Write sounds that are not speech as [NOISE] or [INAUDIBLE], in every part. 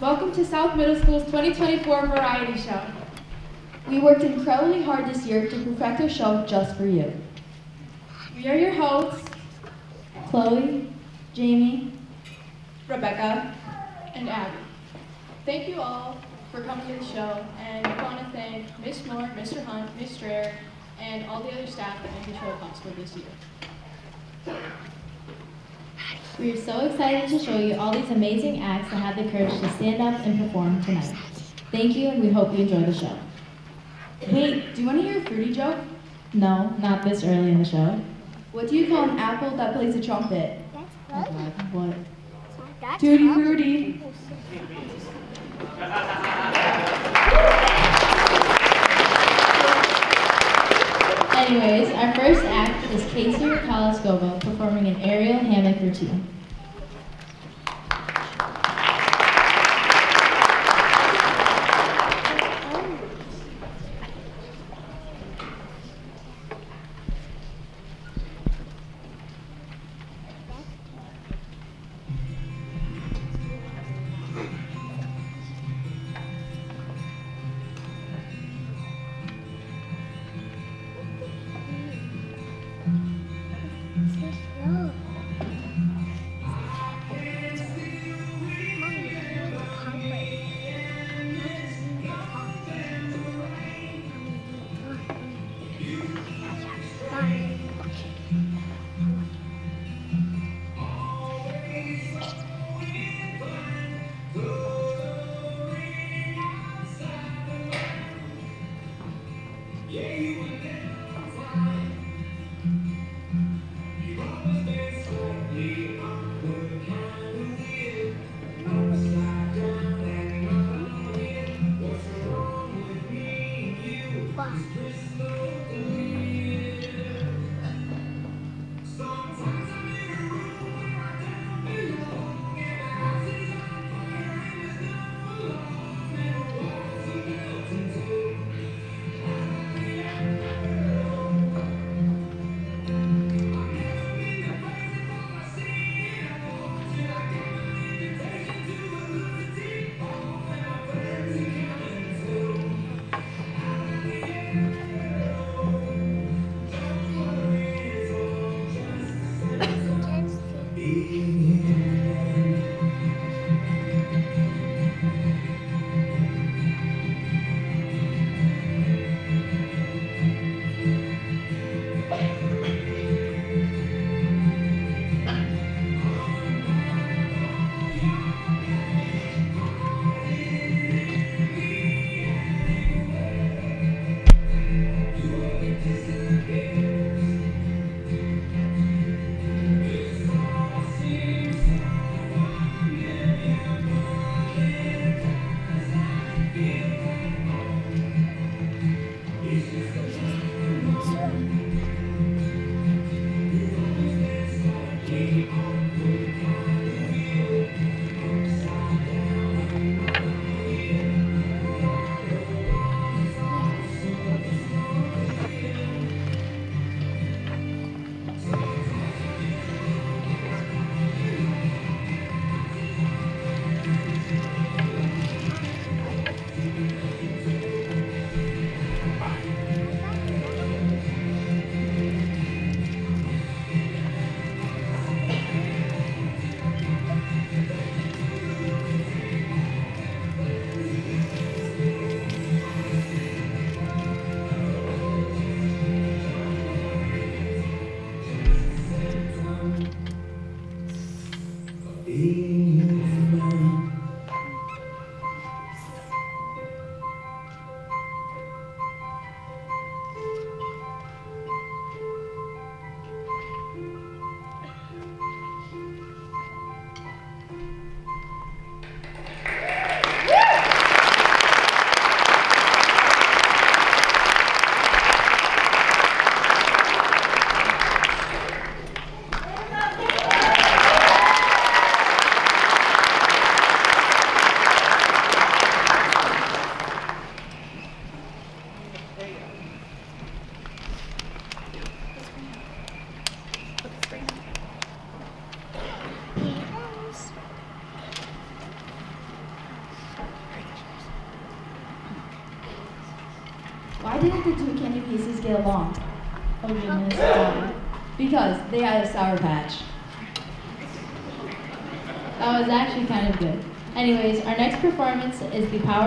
Welcome to South Middle School's 2024 Variety Show. We worked incredibly hard this year to perfect our show just for you. We are your hosts, Chloe, Jamie, Rebecca, and Abby. Thank you all for coming to the show, and we want to thank Miss Moore, Mr. Hunt, Miss Strayer, and all the other staff that made the show possible this year. We are so excited to show you all these amazing acts that had the courage to stand up and perform tonight. Thank you, and we hope you enjoy the show. Wait, do you want to hear a fruity joke? No, not this early in the show. What do you call an apple that plays a trumpet? Oh God, what? That's Tutti up. [LAUGHS] Anyways, our first act is Casey Kalaskova performing an aerial hammock routine.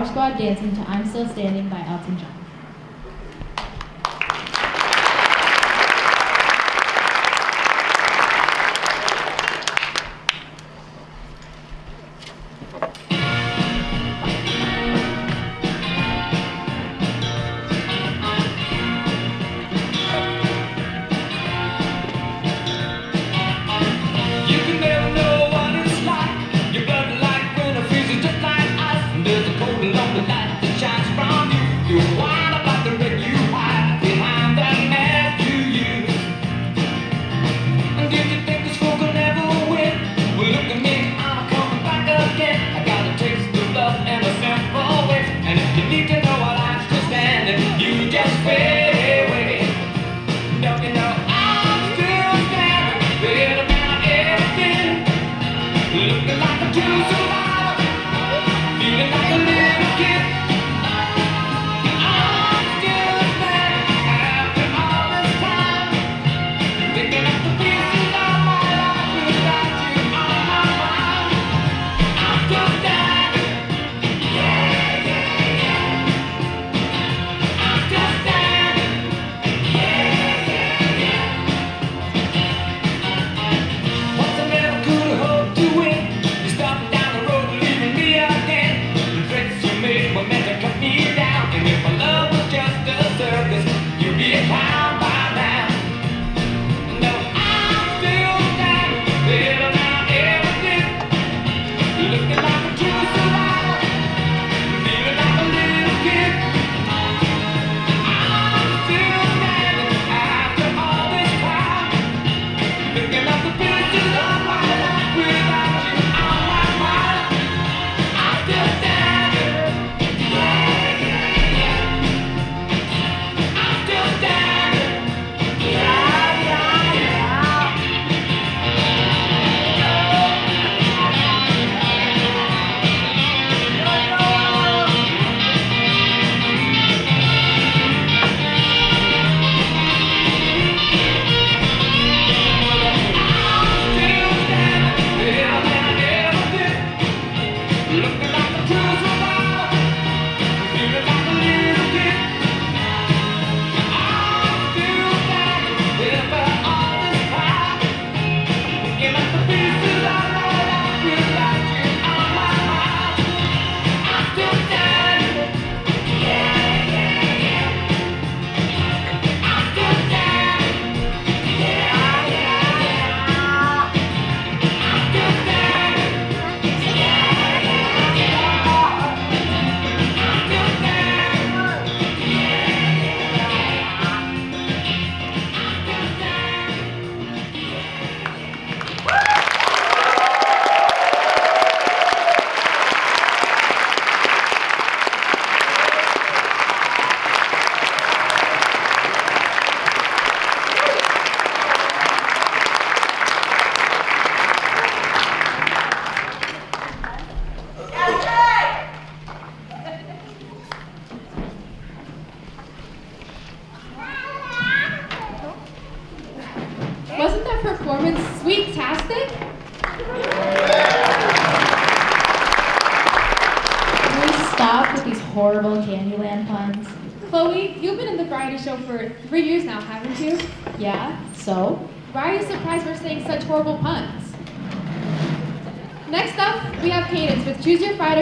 Squad dancing to I'm Still Standing by Elton like a Jew survivor, feeling like a little kid.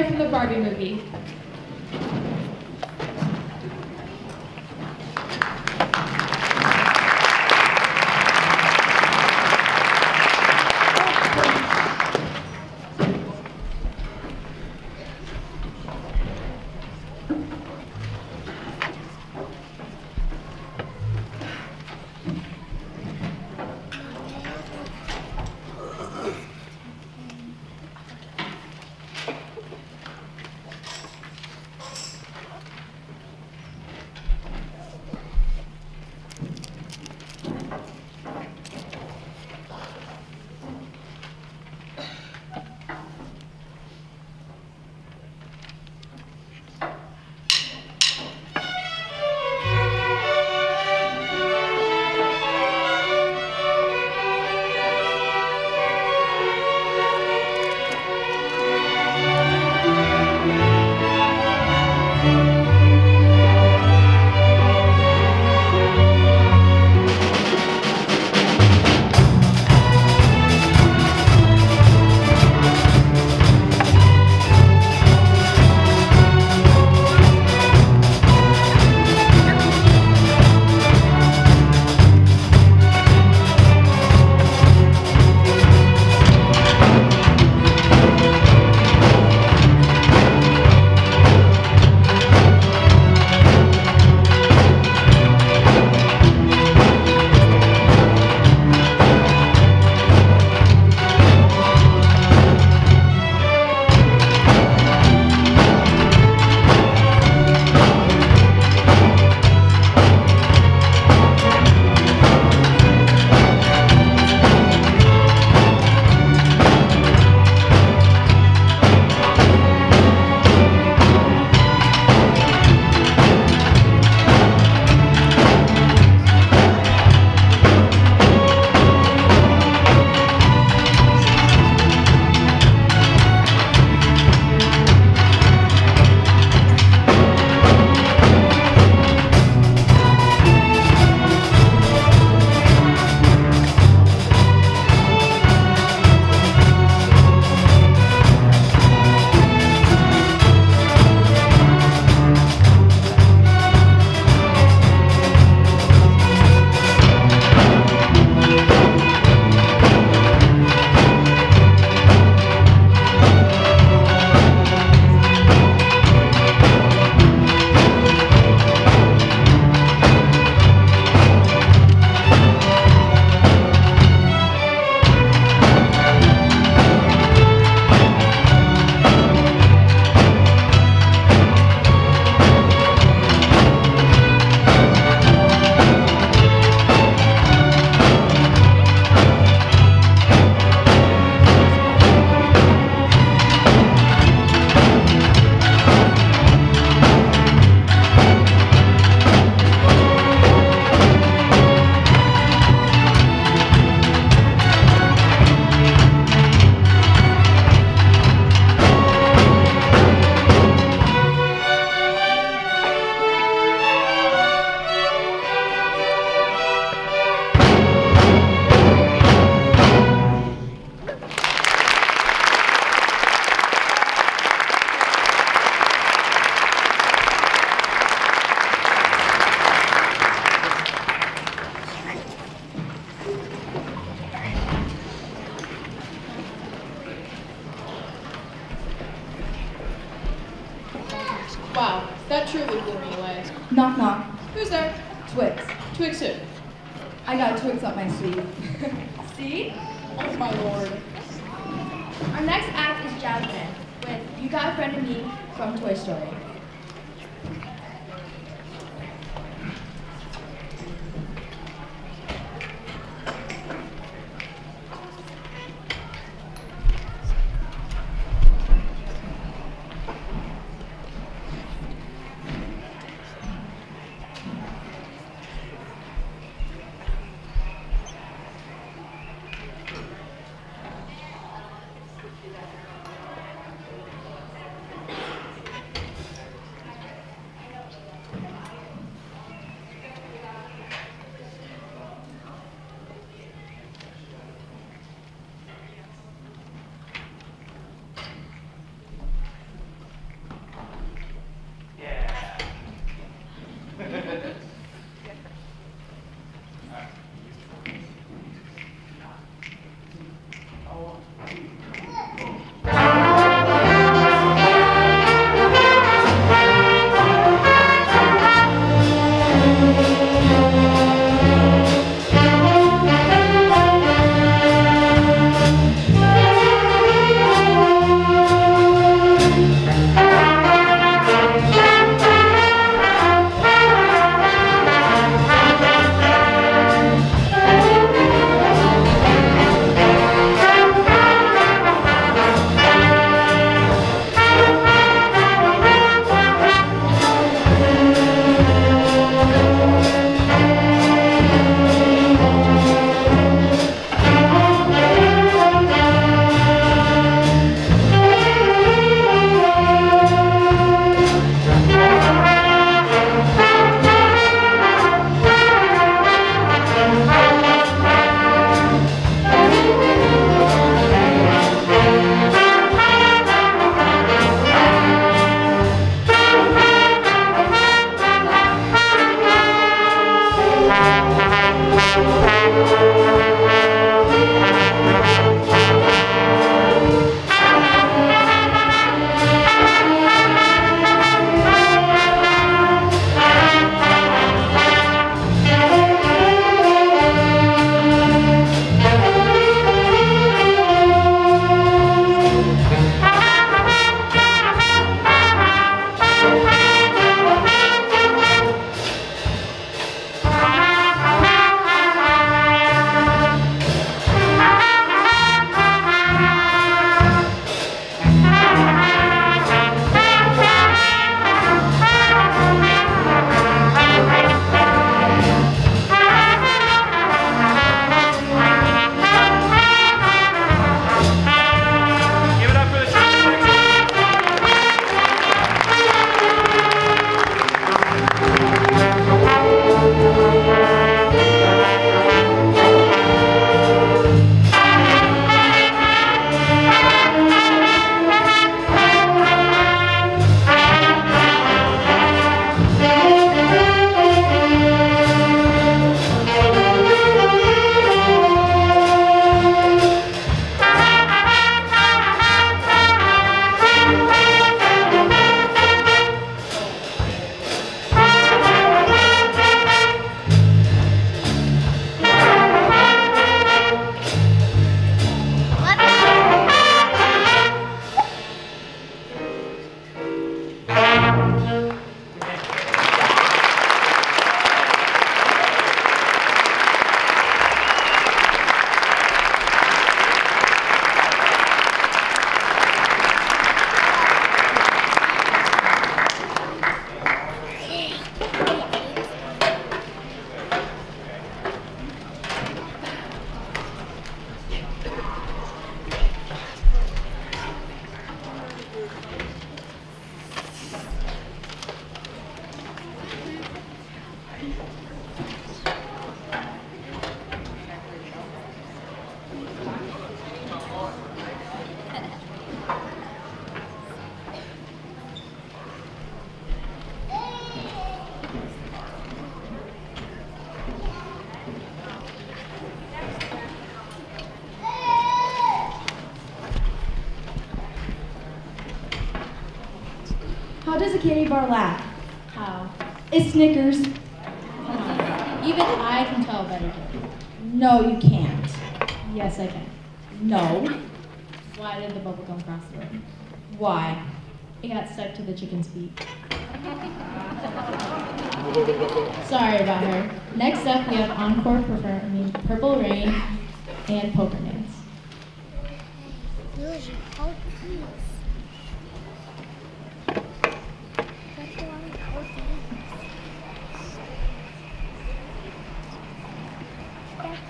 From the Barbie movie.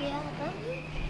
Daqui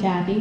Kathy.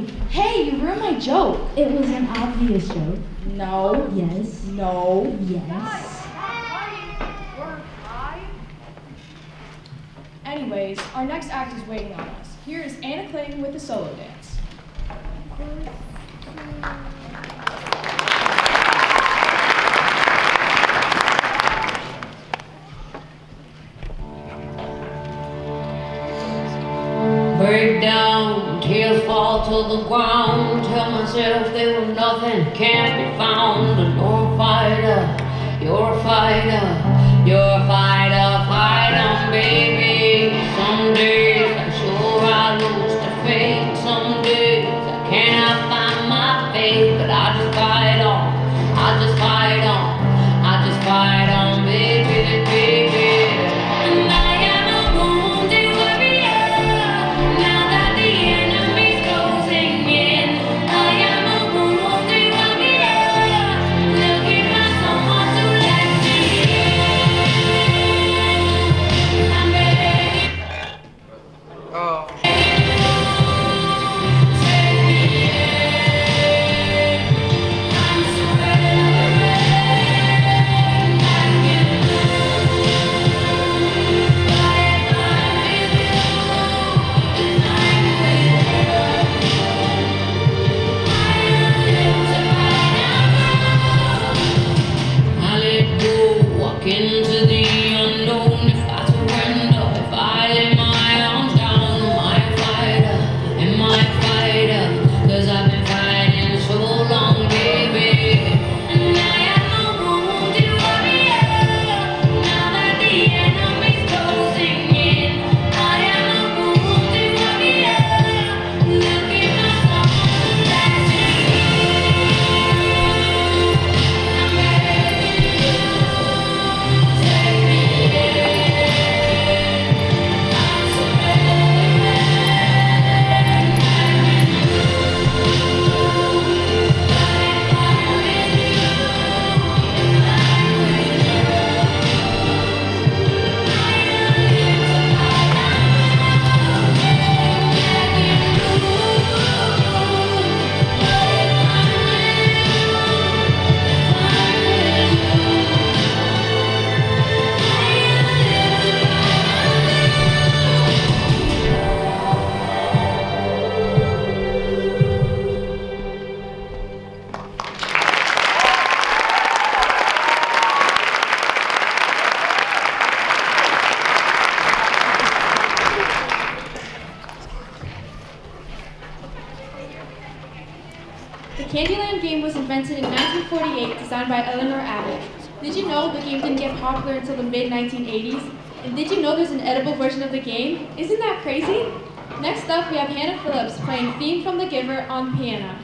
Candyland game was invented in 1948, designed by Eleanor Abbott. Did you know the game didn't get popular until the mid-1980s? And did you know there's an edible version of the game? Isn't that crazy? Next up, we have Hannah Phillips playing Theme from the Giver on piano.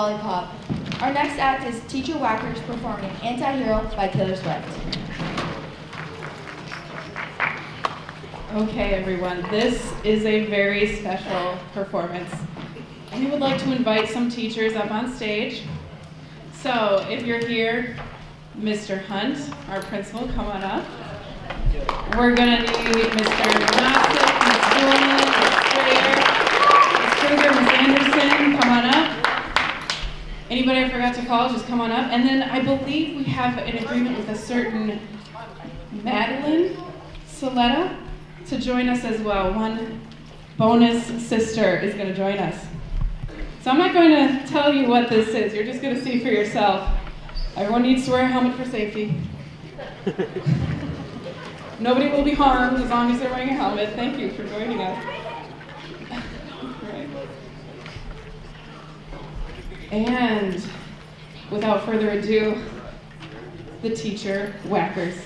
Lollipop. Our next act is Teacher Whackers performing Anti-Hero by Taylor Swift. Okay, everyone, this is a very special performance. We would like to invite some teachers up on stage. So if you're here, Mr. Hunt, our principal, come on up. We're gonna need Mr. Gnostic, Ms. Strayer, Ms. Kruger, Ms. Anderson, come on up. Anybody I forgot to call, just come on up. And then I believe we have an agreement with a certain Madeline Soletta to join us as well. One bonus sister is going to join us. So I'm not going to tell you what this is. You're just going to see for yourself. Everyone needs to wear a helmet for safety. [LAUGHS] Nobody will be harmed as long as they're wearing a helmet. Thank you for joining us. Right. And without further ado, the teacher whackers.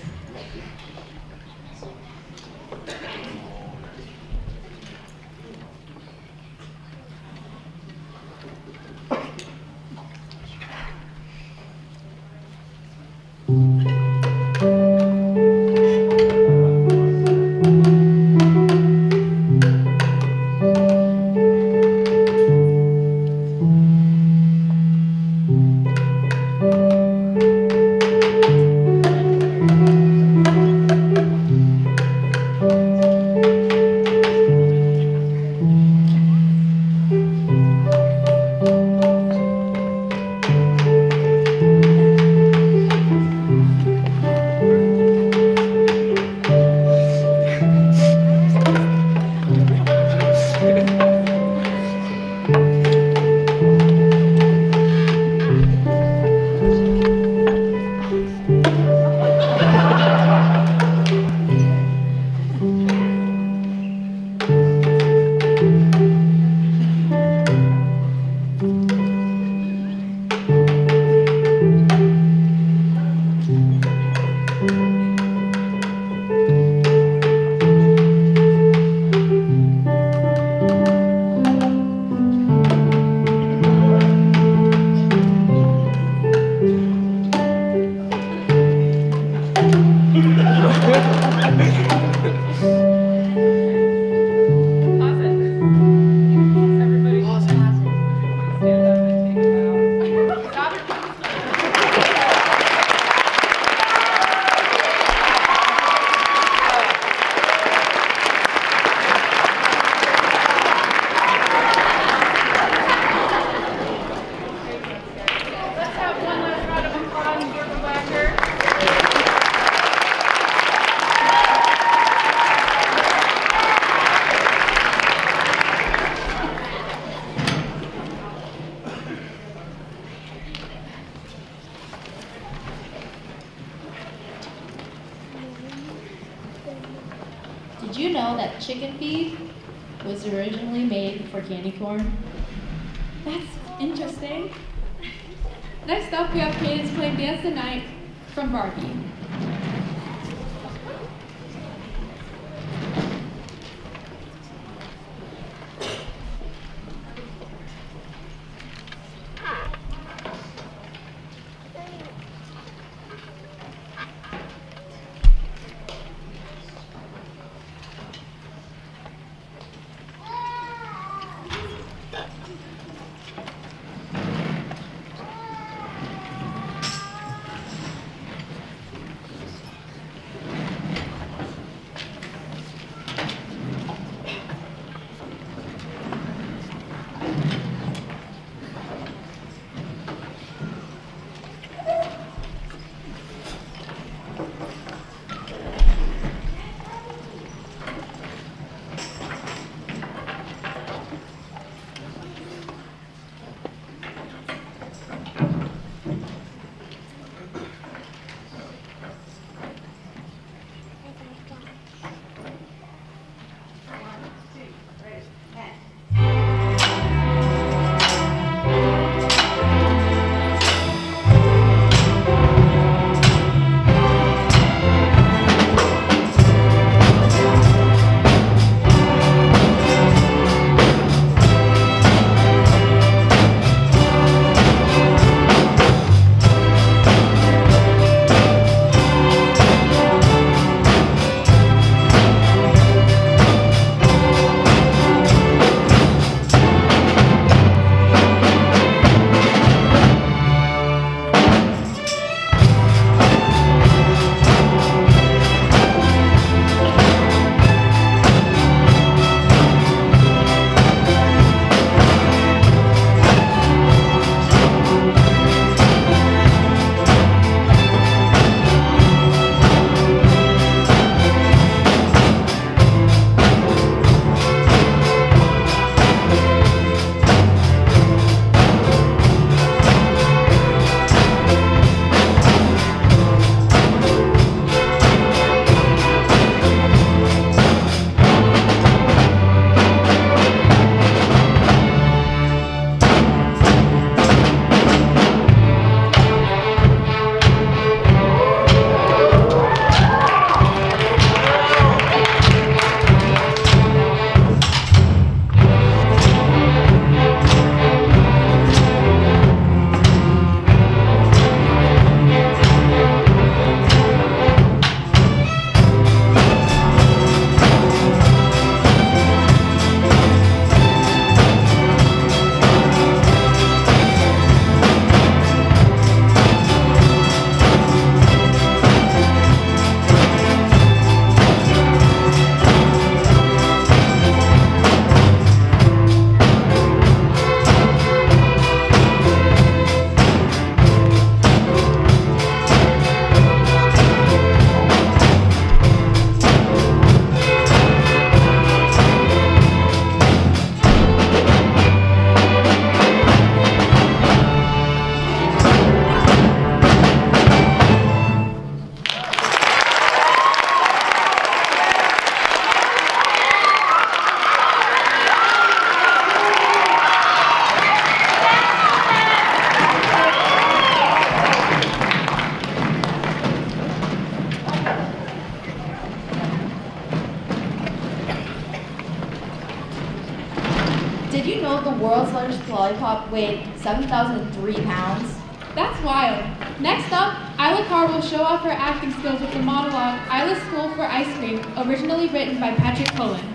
Weighed 7,003 pounds? That's wild. Next up, Isla Carr will show off her acting skills with the monologue Isla's School for Ice Cream, originally written by Patrick Cohen.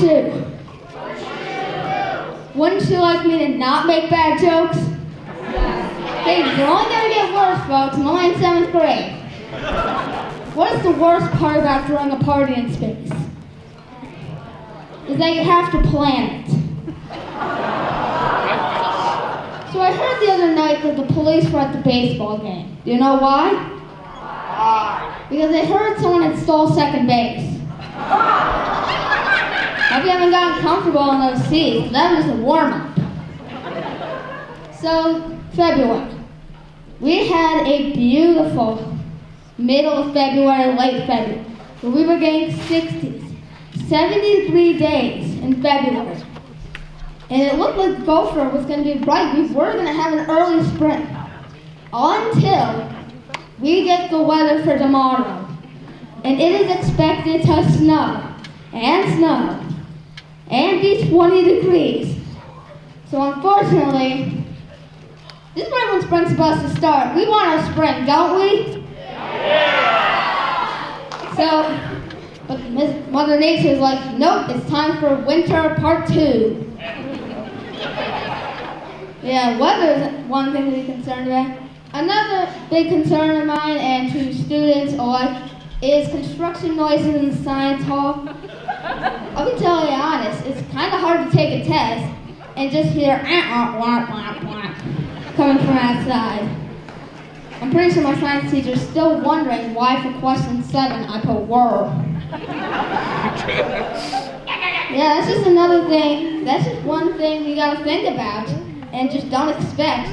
Wouldn't you? Wouldn't you like me to not make bad jokes? Things are only gonna get worse, folks. I'm only in seventh grade. What is the worst part about throwing a party in space? Is that you have to plan it. So I heard the other night that the police were at the baseball game. Do you know why? Because they heard someone had stole second base. Hope you haven't gotten comfortable in those seats. That was a warm up. So, February. We had a beautiful middle of February, late February, we were getting 60s, 73 days in February. And it looked like Gopher was going to be right. We were going to have an early spring. Until we get the weather for tomorrow. And it is expected to snow and snow and be 20 degrees. So unfortunately, this is right when spring's supposed to start. We want our spring, don't we? Yeah. So, but Miss Mother Nature is like, nope, it's time for winter part two. Yeah, weather is one thing to be concerned about. Another big concern of mine and to students alike is construction noises in the science hall. I'll be totally honest, it's kind of hard to take a test and just hear "Ah, ah, wah, wah, wah," coming from outside. I'm pretty sure my science teacher's still wondering why for question seven I put whirl. Yeah, that's just another thing. That's just one thing we gotta think about and just don't expect.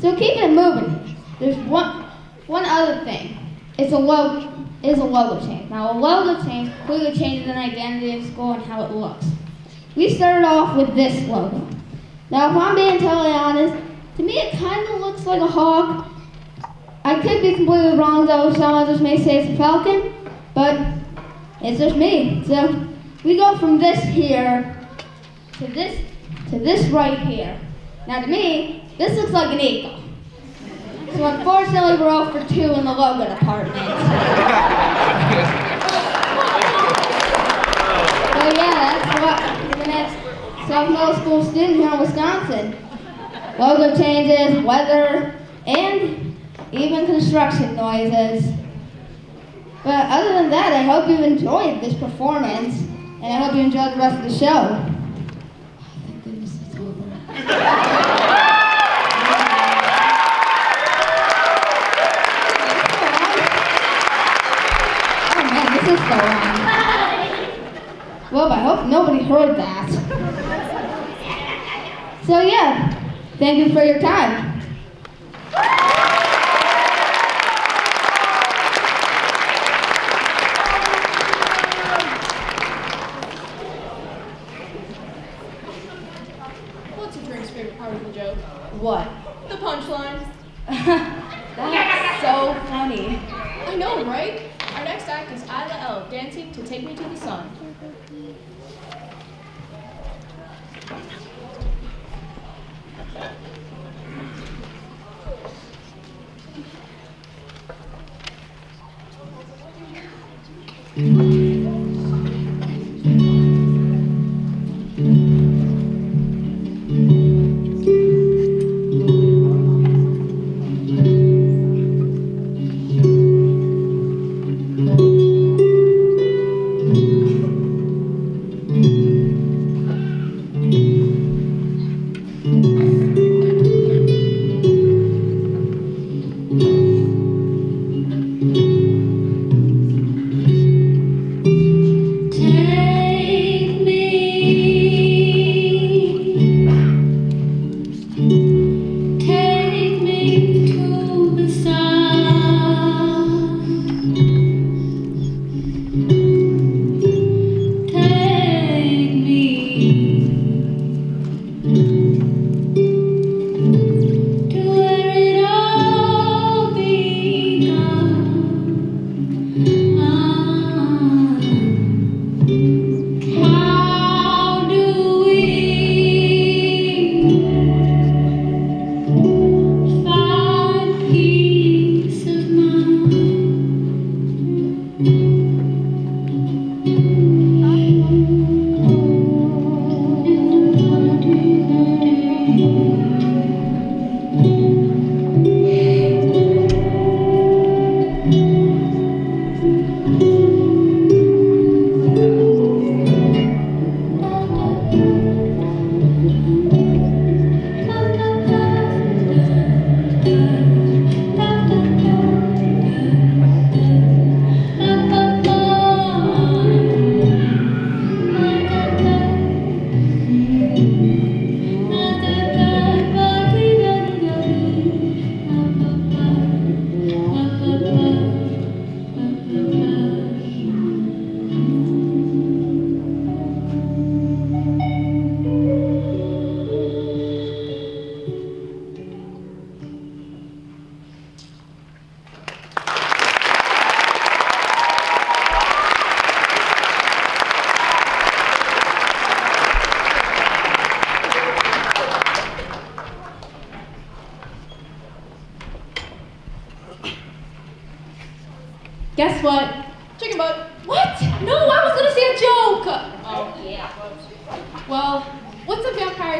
So keep it moving. There's one one other thing. It's a logo is a logo change. Now a logo change completely changes an identity of school and how it looks. We started off with this logo. Now if I'm being totally honest, to me it kind of looks like a hawk. I could be completely wrong though, some others may say it's a falcon, but it's just me. So we go from this here to this to this right here. Now to me, this looks like an eagle. So unfortunately we're all for two in the logo department. [LAUGHS] So yeah, that's what the next South Middle School student here in Wisconsin. Logo changes, weather, and even construction noises. But other than that, I hope you enjoyed this performance, and I hope you enjoyed the rest of the show. Oh, thank goodness it's over. [LAUGHS] Well, I hope nobody heard that. So yeah, thank you for your time.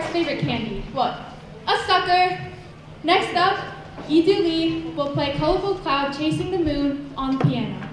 Favorite candy. What? A sucker! Next up, Yidu Lee will play Colorful Cloud Chasing the Moon on the piano.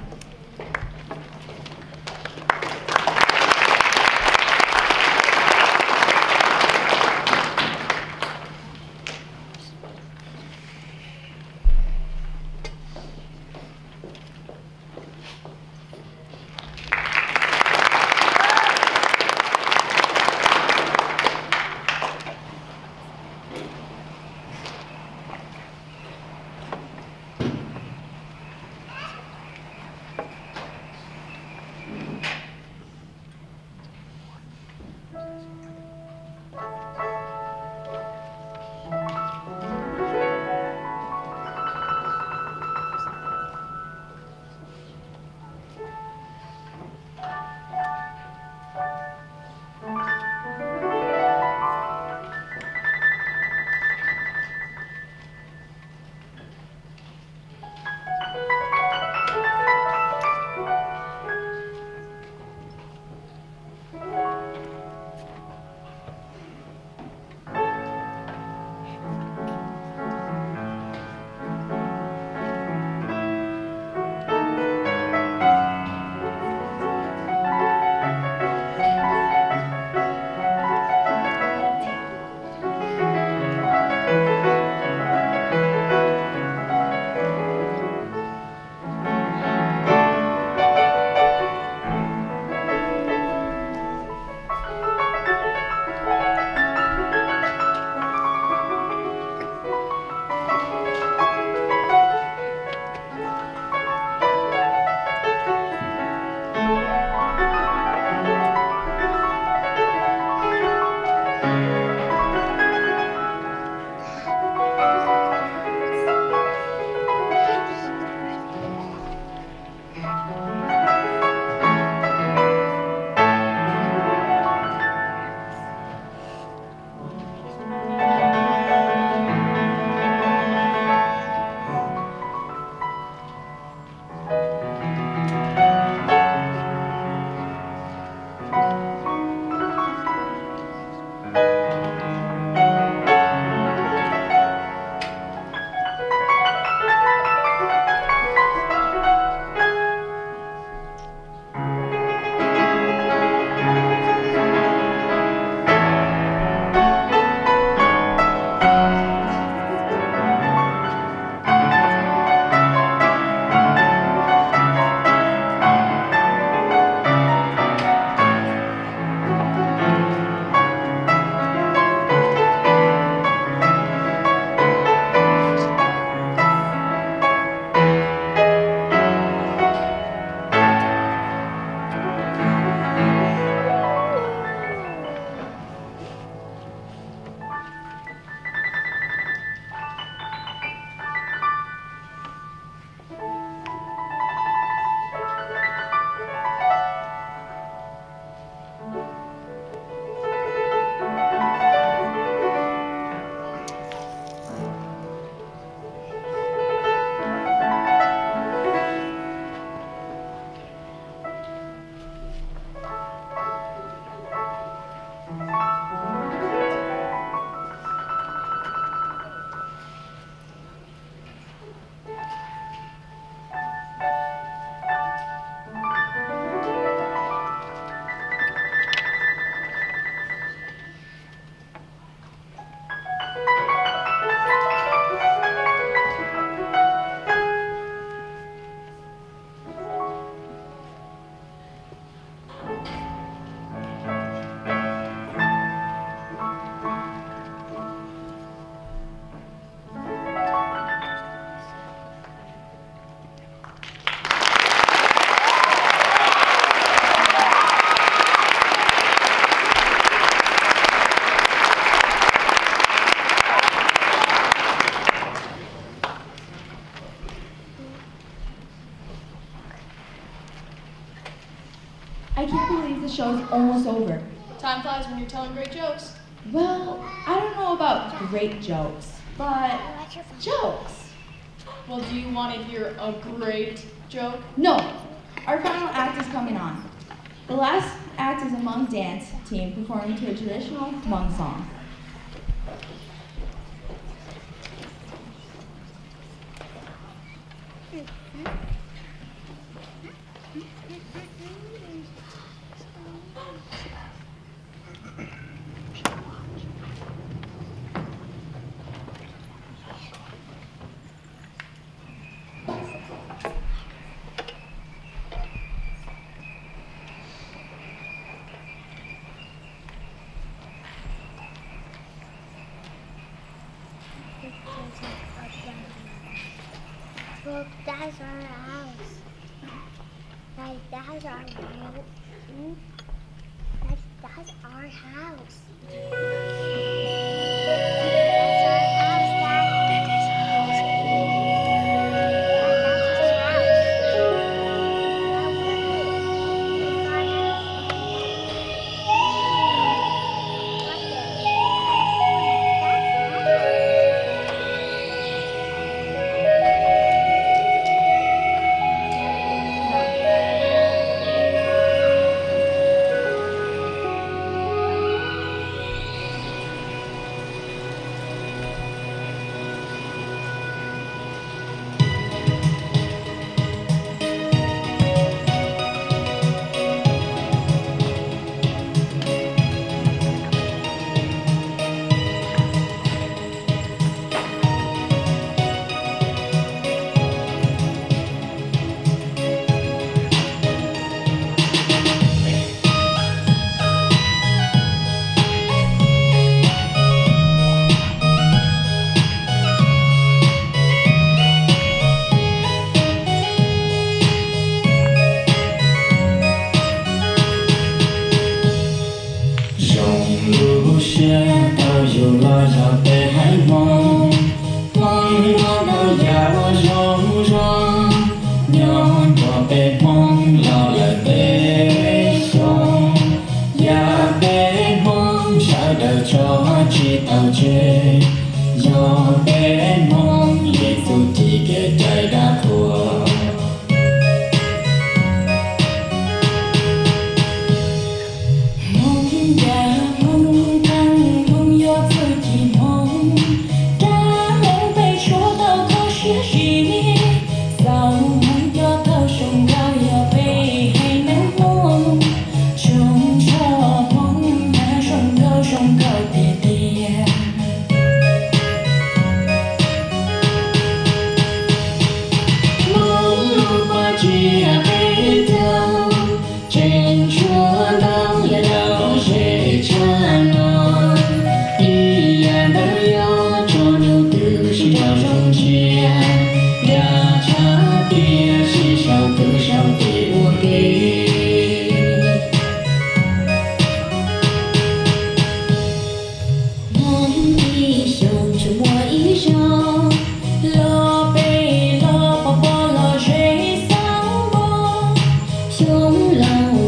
almost over. Time flies when you're telling great jokes. Well, I don't know about great jokes, but jokes. Well, do you want to hear a great joke? No. Our final act is coming on. The last act is a Hmong dance team performing to a traditional Hmong song. ôm lòng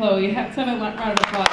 Chloe. Let's have a round of applause.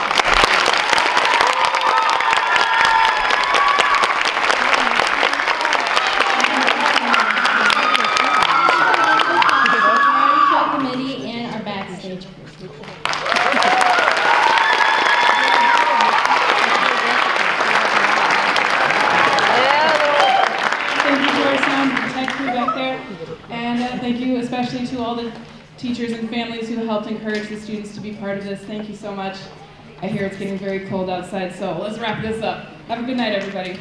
getting very cold outside, so let's wrap this up. Have a good night, everybody.